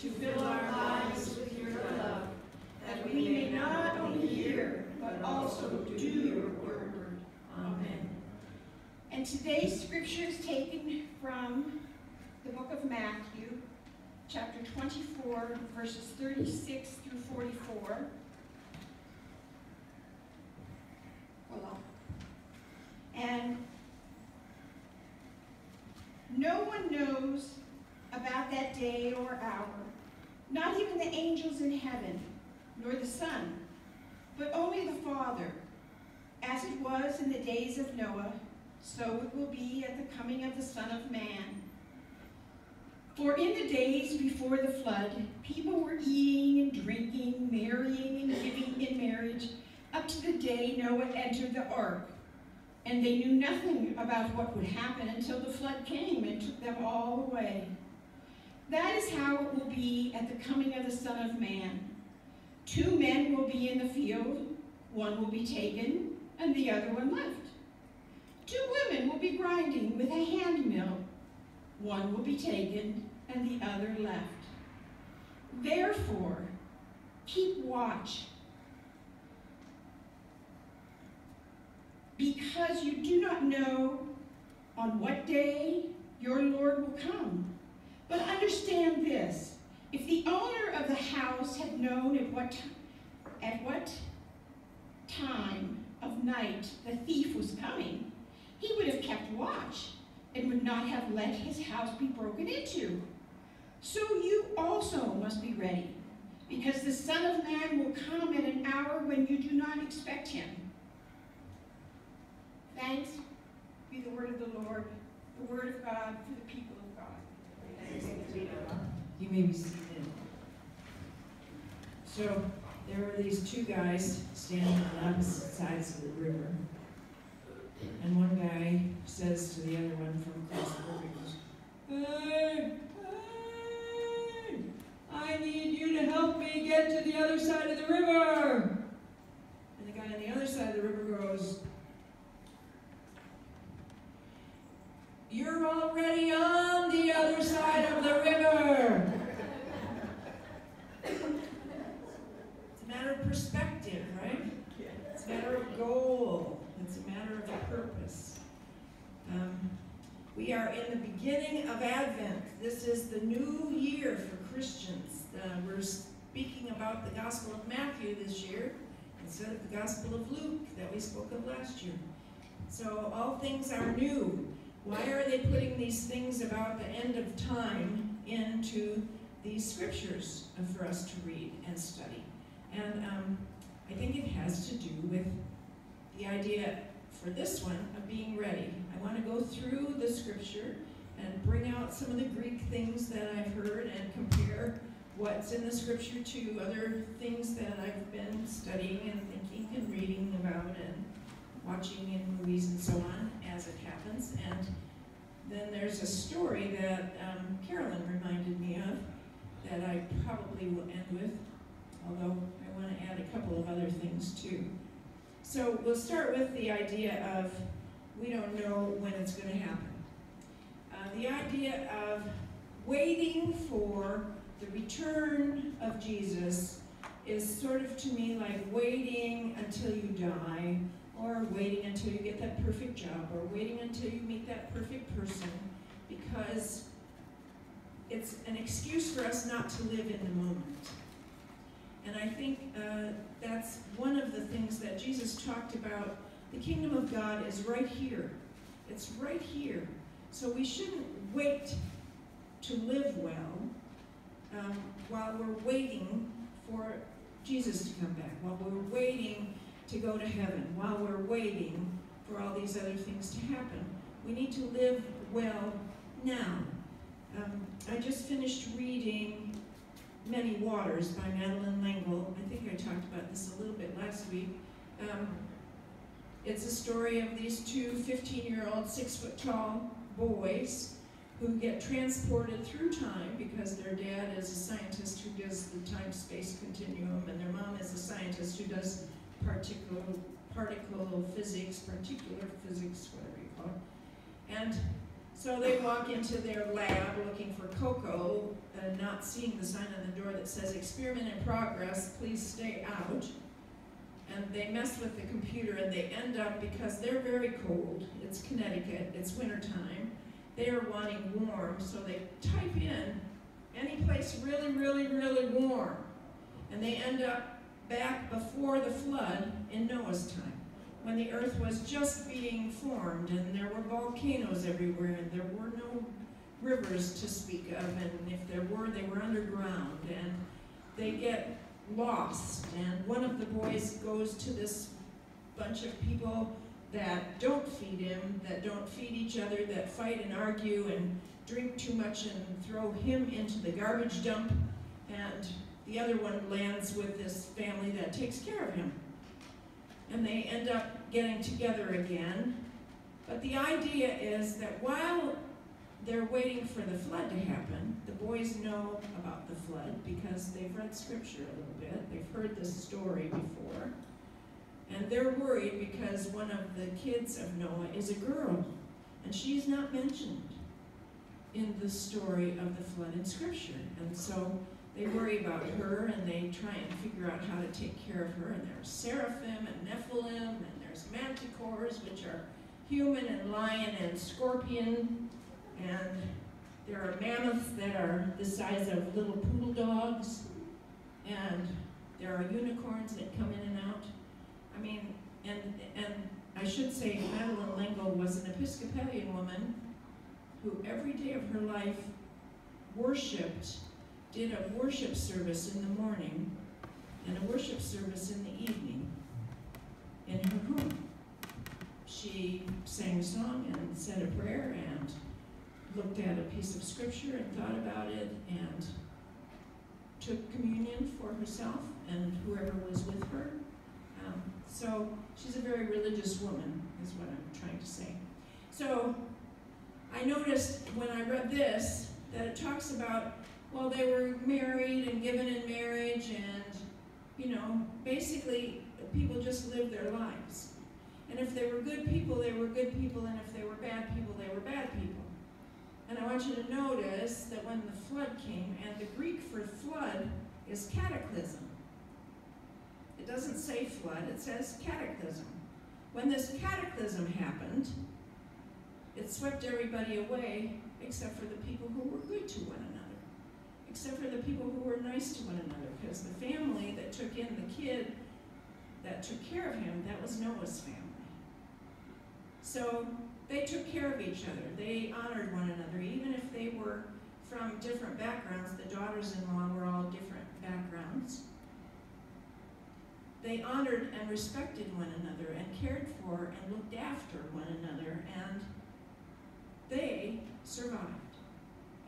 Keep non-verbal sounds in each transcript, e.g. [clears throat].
to fill our lives with your love, that we may not only hear, but also do your word. Amen. And today's scripture is taken from the book of Matthew, chapter 24, verses 36 through 44. Voila. And no one knows about that day or hour, not even the angels in heaven, nor the Son, but only the Father. As it was in the days of Noah, so it will be at the coming of the Son of Man. For in the days before the flood, people were eating and drinking, marrying and giving in marriage, up to the day Noah entered the ark. And they knew nothing about what would happen until the flood came and took them all away. That is how it will be at the coming of the Son of Man. Two men will be in the field, one will be taken, and the other one left. Two women will be grinding with a hand mill. One will be taken and the other left. Therefore, keep watch, because you do not know on what day your Lord will come. But understand this, if the owner of the house had known at what, at what time of night the thief was coming, he would have kept watch and would not have let his house be broken into. So you also must be ready, because the Son of Man will come at an hour when you do not expect him. Thanks be the word of the Lord, the word of God for the people. You may be seated. So there are these two guys standing on opposite sides of the river. And one guy says to the other one from across the river, goes, Hey, hey, I need you to help me get to the other side of the river. And the guy on the other side of the river goes, You're already on the other side of the river. It's a matter of perspective, right? It's a matter of goal. It's a matter of purpose. Um, we are in the beginning of Advent. This is the new year for Christians. Uh, we're speaking about the Gospel of Matthew this year instead of the Gospel of Luke that we spoke of last year. So all things are new. Why are they putting these things about the end of time into these scriptures for us to read and study? And um, I think it has to do with the idea for this one of being ready. I want to go through the scripture and bring out some of the Greek things that I've heard and compare what's in the scripture to other things that I've been studying and thinking and reading about and watching in movies and so on as it happens. And then there's a story that um, Carolyn reminded me of that I probably will end with, although I want to add a couple of other things too. So we'll start with the idea of we don't know when it's going to happen. Uh, the idea of waiting for the return of Jesus is sort of to me like waiting until you die or waiting until you get that perfect job, or waiting until you meet that perfect person, because it's an excuse for us not to live in the moment. And I think uh, that's one of the things that Jesus talked about. The kingdom of God is right here. It's right here. So we shouldn't wait to live well um, while we're waiting for Jesus to come back, while we're waiting to go to heaven while we're waiting for all these other things to happen. We need to live well now. Um, I just finished reading Many Waters by Madeleine L'Engle. I think I talked about this a little bit last week. Um, it's a story of these two 15-year-old, six-foot-tall boys who get transported through time because their dad is a scientist who does the time-space continuum and their mom is a scientist who does particle, particle physics, particular physics, whatever you call it. And So they walk into their lab looking for cocoa, and not seeing the sign on the door that says experiment in progress, please stay out. And they mess with the computer and they end up, because they're very cold, it's Connecticut, it's wintertime, they are wanting warm, so they type in any place really, really, really warm. And they end up back before the flood in Noah's time, when the earth was just being formed and there were volcanoes everywhere and there were no rivers to speak of, and if there were, they were underground, and they get lost. And one of the boys goes to this bunch of people that don't feed him, that don't feed each other, that fight and argue and drink too much and throw him into the garbage dump. And the other one lands with this family that takes care of him. And they end up getting together again. But the idea is that while they're waiting for the flood to happen, the boys know about the flood because they've read scripture a little bit. They've heard this story before. And they're worried because one of the kids of Noah is a girl. And she's not mentioned in the story of the flood in scripture. And so they worry about her and they try and figure out how to take care of her. And there's seraphim and nephilim and there's manticores, which are human and lion and scorpion. And there are mammoths that are the size of little poodle dogs. And there are unicorns that come in and out. I mean, and, and I should say Madeleine L'Engle was an Episcopalian woman who every day of her life worshiped did a worship service in the morning and a worship service in the evening in her home. She sang a song and said a prayer and looked at a piece of scripture and thought about it and took communion for herself and whoever was with her. Um, so she's a very religious woman, is what I'm trying to say. So I noticed when I read this that it talks about well, they were married and given in marriage, and, you know, basically, people just lived their lives. And if they were good people, they were good people, and if they were bad people, they were bad people. And I want you to notice that when the flood came, and the Greek for flood is cataclysm. It doesn't say flood, it says cataclysm. When this cataclysm happened, it swept everybody away except for the people who were good to one another except for the people who were nice to one another, because the family that took in the kid that took care of him, that was Noah's family. So they took care of each other. They honored one another, even if they were from different backgrounds. The daughters-in-law were all different backgrounds. They honored and respected one another and cared for and looked after one another, and they survived.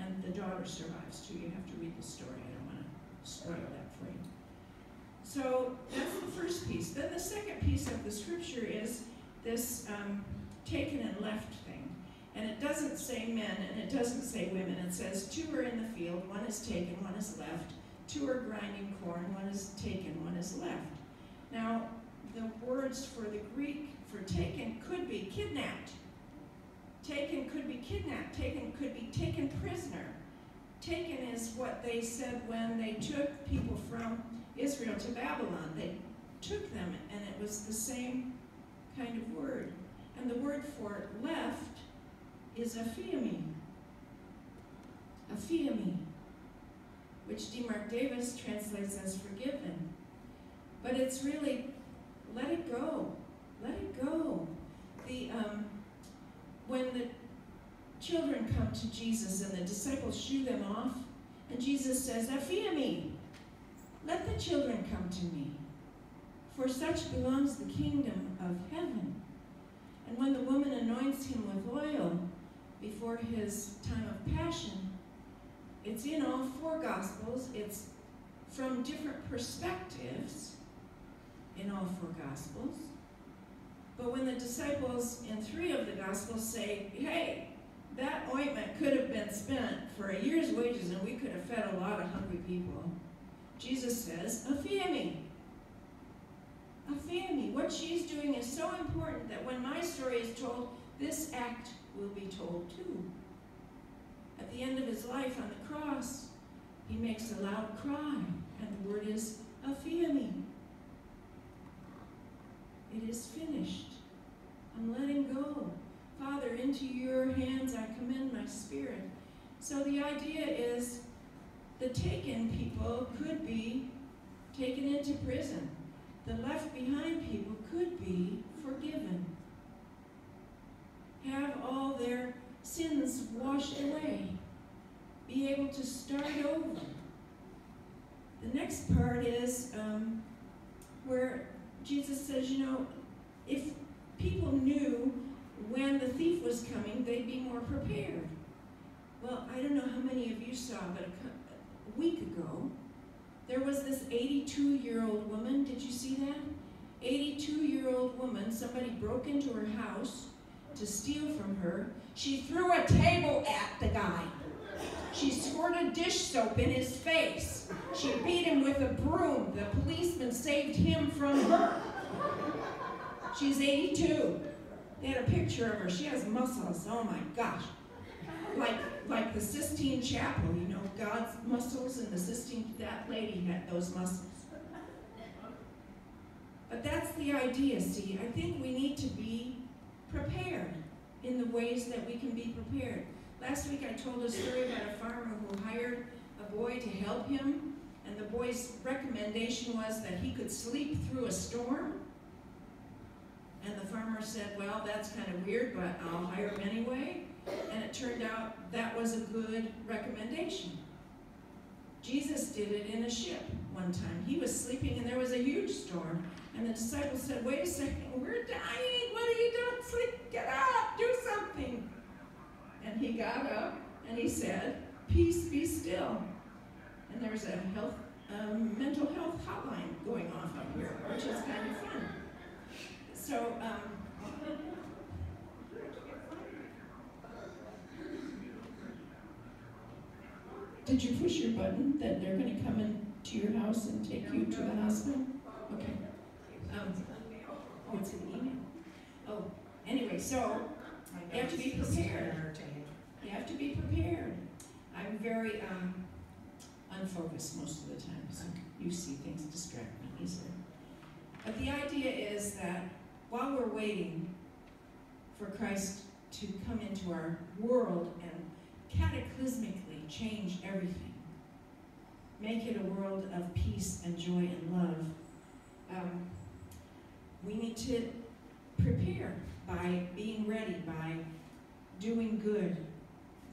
And the daughter survives too. You have to read the story. I don't want to spoil that for you. So that's the first piece. Then the second piece of the scripture is this um, taken and left thing. And it doesn't say men and it doesn't say women. It says two are in the field, one is taken, one is left. Two are grinding corn, one is taken, one is left. Now, the words for the Greek for taken could be kidnapped. Taken could be kidnapped. Taken could be taken prisoner. Taken is what they said when they took people from Israel to Babylon. They took them, and it was the same kind of word. And the word for left is aphiemi. Aphiemi, which D. Mark Davis translates as forgiven. But it's really, let it go. Let it go. The, um, when the children come to Jesus and the disciples shoo them off, and Jesus says, "Aphiemi! let the children come to me, for such belongs the kingdom of heaven. And when the woman anoints him with oil before his time of passion, it's in all four Gospels. It's from different perspectives in all four Gospels. But when the disciples in three of the Gospels say, hey, that ointment could have been spent for a year's wages and we could have fed a lot of hungry people, Jesus says, Aphiemi. Aphiemi. What she's doing is so important that when my story is told, this act will be told too. at the end of his life on the cross, he makes a loud cry, and the word is aphiemi. It is finished. I'm letting go. Father, into your hands I commend my spirit. So the idea is the taken people could be taken into prison. The left behind people could be forgiven. Have all their sins washed away. Be able to start over. The next part is um, where Jesus says, you know, if people knew when the thief was coming, they'd be more prepared. Well, I don't know how many of you saw, but a, a week ago, there was this 82 year old woman. Did you see that? 82 year old woman, somebody broke into her house to steal from her. She threw a table at the guy. She squirted dish soap in his face. She beat him with a broom. The policeman saved him from her. She's 82. They had a picture of her. She has muscles. Oh my gosh. Like like the Sistine Chapel, you know, God's muscles and the Sistine, that lady had those muscles. But that's the idea, see. I think we need to be prepared in the ways that we can be prepared. Last week I told a story about a farmer who hired a boy to help him, and the boy's recommendation was that he could sleep through a storm. And the farmer said, well, that's kind of weird, but I'll hire him anyway. And it turned out that was a good recommendation. Jesus did it in a ship one time. He was sleeping and there was a huge storm. And the disciples said, wait a second, we're dying. What are you doing? Sleep, get up, do. And he got up and he said, peace be still. And there's a health, um, mental health hotline going off up here, which is kind of fun. So, um, did you push your button that they're going to come into your house and take you to the hospital? Okay. Um, oh, it's an email. Oh, anyway, so you have to be prepared. You have to be prepared. I'm very um, unfocused most of the time, so you see things distract me easily. But the idea is that while we're waiting for Christ to come into our world and cataclysmically change everything, make it a world of peace and joy and love, um, we need to prepare by being ready, by doing good.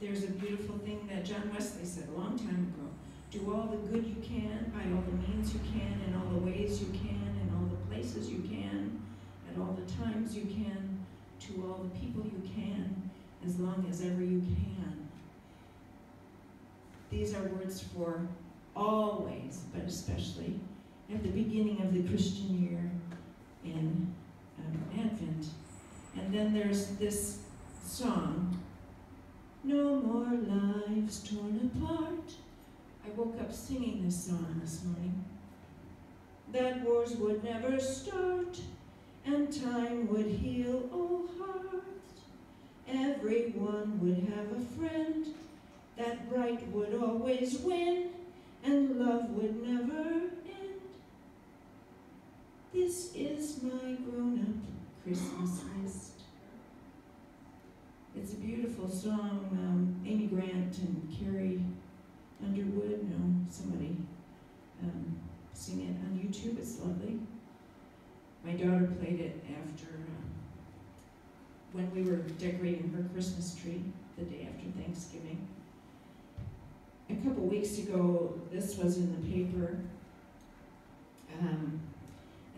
There's a beautiful thing that John Wesley said a long time ago. Do all the good you can, by all the means you can, in all the ways you can, in all the places you can, at all the times you can, to all the people you can, as long as ever you can. These are words for always, but especially at the beginning of the Christian year in um, Advent. And then there's this song, No More Lives Torn Apart. I woke up singing this song this morning. That wars would never start and time would heal all hearts. Everyone would have a friend, that right would always win, and love would never end. This is my grown-up Christmas list. It's a beautiful song. Um, Amy Grant and Carrie Underwood, no, somebody um, sing it on YouTube. It's lovely. My daughter played it after uh, when we were decorating her Christmas tree the day after Thanksgiving. A couple weeks ago, this was in the paper. Um,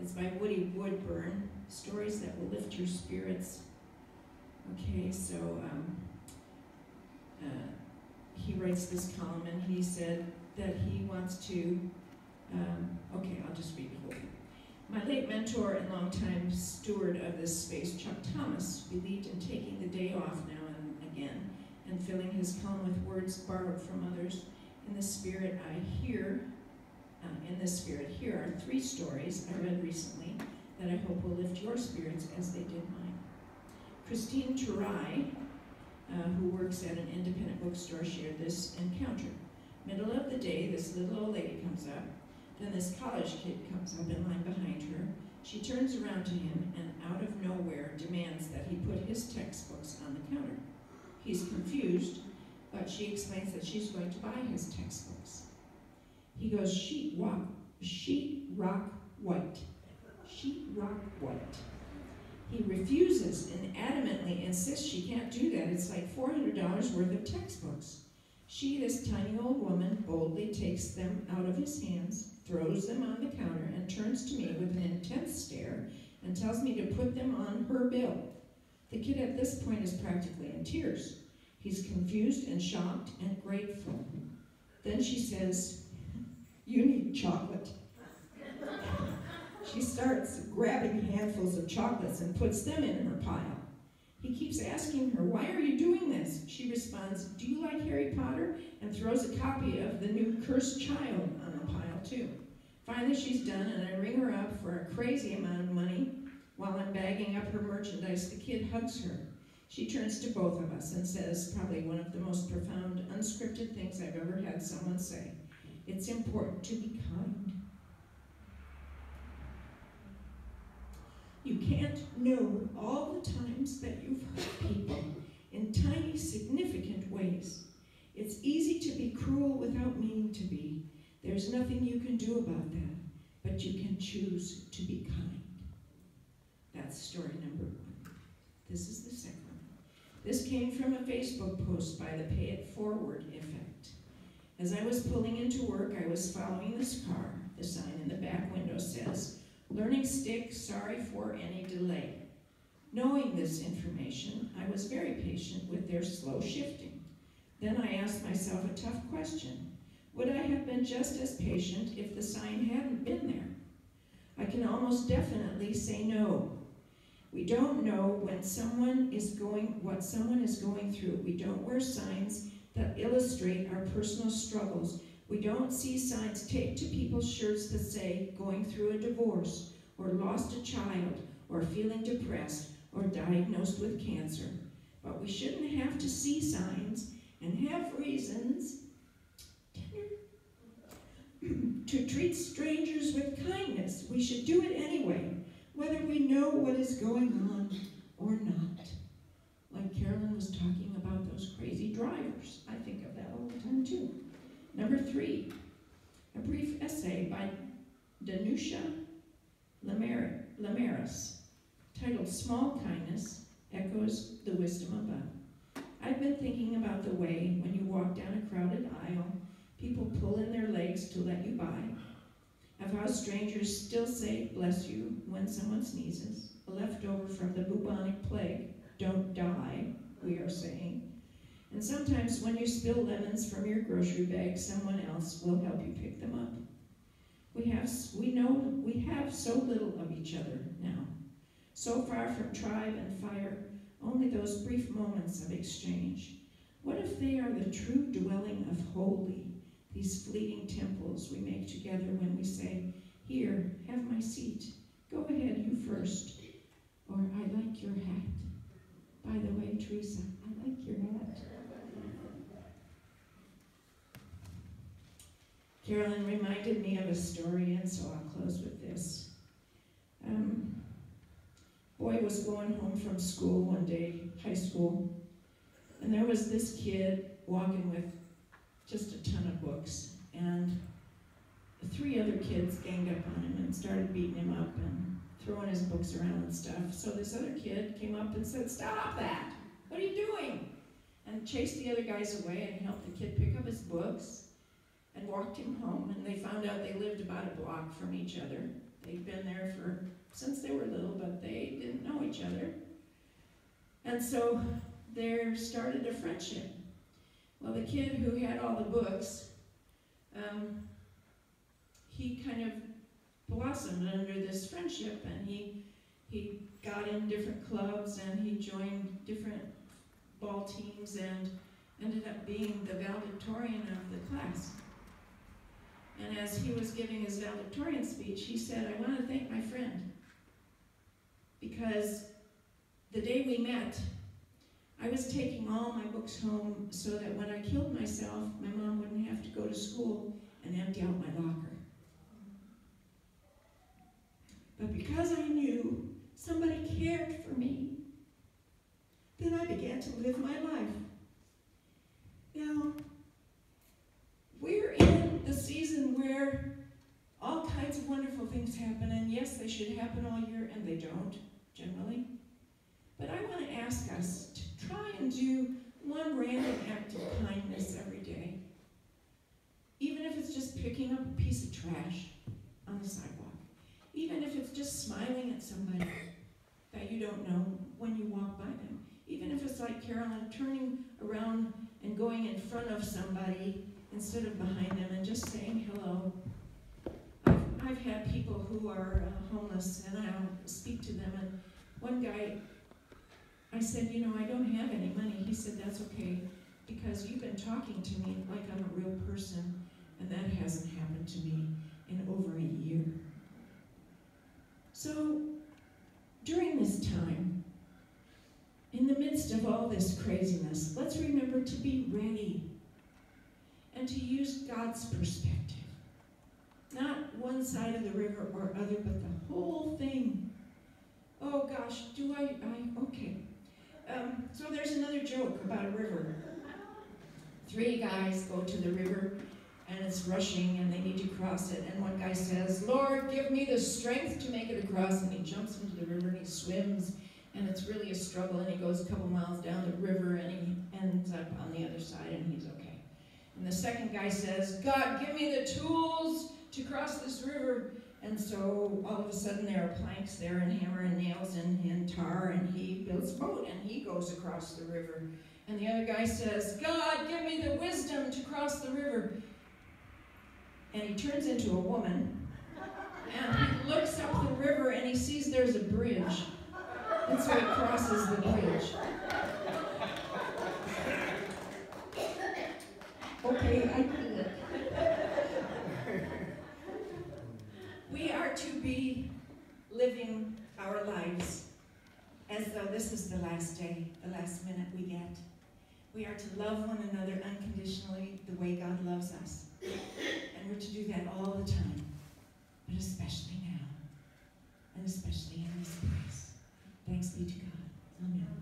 it's by Woody Woodburn, Stories That Will Lift Your Spirits. Okay, so um, uh, he writes this column and he said that he wants to, um, okay, I'll just read the whole thing. My late mentor and longtime steward of this space, Chuck Thomas, believed in taking the day off now and again and filling his column with words borrowed from others. In the spirit I hear, uh, in this spirit, here are three stories I read recently that I hope will lift your spirits as they did mine. Christine Turai, uh, who works at an independent bookstore, shared this encounter. Middle of the day, this little old lady comes up. Then this college kid comes up in line behind her. She turns around to him and out of nowhere demands that he put his textbooks on the counter. He's confused, but she explains that she's going to buy his textbooks. He goes, sheet rock, sheet rock white. Sheet rock white. He refuses and adamantly insists she can't do that. It's like $400 worth of textbooks. She, this tiny old woman, boldly takes them out of his hands, throws them on the counter, and turns to me with an intense stare and tells me to put them on her bill. The kid at this point is practically in tears. He's confused and shocked and grateful. Then she says, You need chocolate. She starts grabbing handfuls of chocolates and puts them in her pile. He keeps asking her, Why are you doing this? She responds, Do you like Harry Potter? and throws a copy of The New Cursed Child on the pile, too. Finally, she's done, and I ring her up for a crazy amount of money. While I'm bagging up her merchandise, the kid hugs her. She turns to both of us and says, probably one of the most profound, unscripted things I've ever had someone say. It's important to be kind. You can't know all the times that you've hurt people in tiny, significant ways. It's easy to be cruel without meaning to be. There's nothing you can do about that, but you can choose to be kind. That's story number one. This is the second one. This came from a Facebook post by the Pay It Forward Effect. As I was pulling into work, I was following this car. The sign in the back window says, Learning stick, sorry for any delay. Knowing this information, I was very patient with their slow shifting. Then I asked myself a tough question. Would I have been just as patient if the sign hadn't been there? I can almost definitely say no. We don't know when someone is going, what someone is going through. We don't wear signs that illustrate our personal struggles we don't see signs taped to people's shirts that say, going through a divorce, or lost a child, or feeling depressed, or diagnosed with cancer. But we shouldn't have to see signs and have reasons [clears throat] to treat strangers with kindness. We should do it anyway, whether we know what is going on or not. Like Carolyn was talking about those crazy drivers. I think of that all the time too. Number three, a brief essay by Danusha Lamaris, titled Small Kindness Echoes the Wisdom Above. I've been thinking about the way when you walk down a crowded aisle, people pull in their legs to let you by, of how strangers still say bless you when someone sneezes, a leftover from the bubonic plague, don't die, we are saying, and sometimes when you spill lemons from your grocery bag, someone else will help you pick them up. We have, we know we have so little of each other now. So far from tribe and fire, only those brief moments of exchange. What if they are the true dwelling of holy, these fleeting temples we make together when we say, Here, have my seat. Go ahead, you first. Or, I like your hat. By the way, Teresa, I like your hat. Carolyn reminded me of a story, and so I'll close with this. Um, boy was going home from school one day, high school, and there was this kid walking with just a ton of books, and three other kids ganged up on him and started beating him up and throwing his books around and stuff. So this other kid came up and said, Stop that! What are you doing? And chased the other guys away and helped the kid pick up his books and walked him home. And they found out they lived about a block from each other. They'd been there for since they were little, but they didn't know each other. And so there started a friendship. Well, the kid who had all the books, um, he kind of blossomed under this friendship, and he he got in different clubs and he joined different ball teams and ended up being the valedictorian of the class. And as he was giving his valedictorian speech, he said, I want to thank my friend. Because the day we met, I was taking all my books home so that when I killed myself, my mom wouldn't have to go to school and empty out my locker. But because I knew somebody cared for me, then I began to live my life. Now, we're in the season where all kinds of wonderful things happen, and yes, they should happen all year, and they don't, generally. But I want to ask us to try and do one random act of kindness every day. Even if it's just picking up a piece of trash on the sidewalk. Even if it's just smiling at somebody that you don't know when you walk by them. Even if it's like Carolyn turning around and going in front of somebody instead of behind them and just saying hello. I've, I've had people who are uh, homeless and I'll speak to them and one guy, I said, you know, I don't have any money. He said, that's okay because you've been talking to me like I'm a real person and that hasn't happened to me in over a year. So during this time, in the midst of all this craziness, let's remember to be ready and to use God's perspective. Not one side of the river or other, but the whole thing. Oh gosh, do I, I, okay. Um, so there's another joke about a river. Three guys go to the river and it's rushing and they need to cross it. And one guy says, Lord, give me the strength to make it across. And he jumps into the river and he swims and it's really a struggle and he goes a couple miles down the river and he ends up on the other side and he's okay. And the second guy says, God, give me the tools to cross this river. And so all of a sudden there are planks there and hammer and nails and, and tar and he builds a boat and he goes across the river. And the other guy says, God, give me the wisdom to cross the river. And he turns into a woman and he looks up the river and he sees there's a bridge. And so he crosses the bridge. Okay, I did. We are to be living our lives as though this is the last day, the last minute we get. We are to love one another unconditionally the way God loves us. And we're to do that all the time, but especially now, and especially in this place. Thanks be to God. Amen.